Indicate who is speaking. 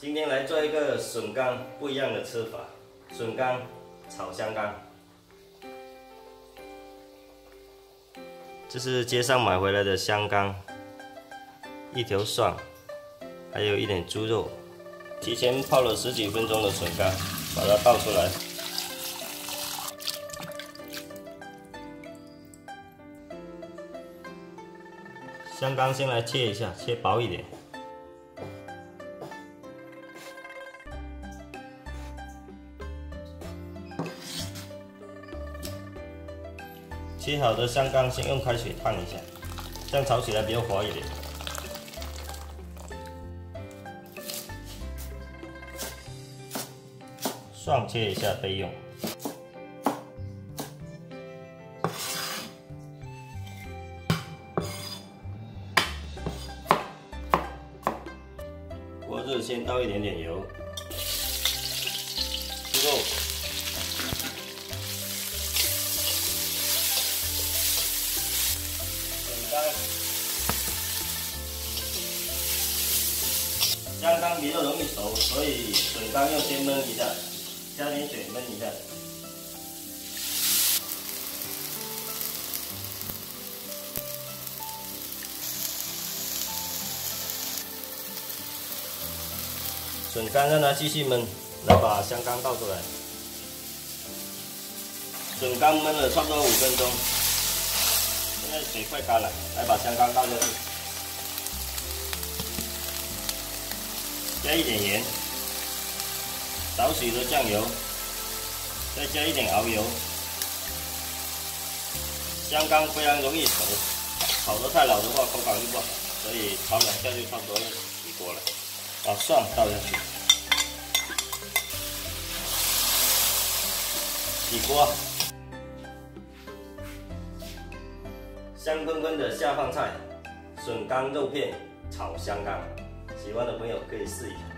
Speaker 1: 今天来做一个笋干不一样的吃法，笋干炒香干。这是街上买回来的香干，一条蒜，还有一点猪肉。提前泡了十几分钟的笋干，把它倒出来。香干先来切一下，切薄一点。切好的香干先用开水烫一下，这样炒起来比较滑一点。蒜切一下备用。锅热，先倒一点点油，猪肉，香干比较容易熟，所以笋干要先焖一下，加点水焖一下。笋干让它继续焖，来把香干倒出来。笋干焖了差不多五分钟，现在水快干了，来把香干倒下去，加一点盐，少许的酱油，再加一点蚝油。香干非常容易熟，炒得太老的话口感就不好，所以炒两下就差不多要起锅了。把蒜倒下去，起锅，香喷喷的下饭菜——笋干肉片炒香干，喜欢的朋友可以试一下。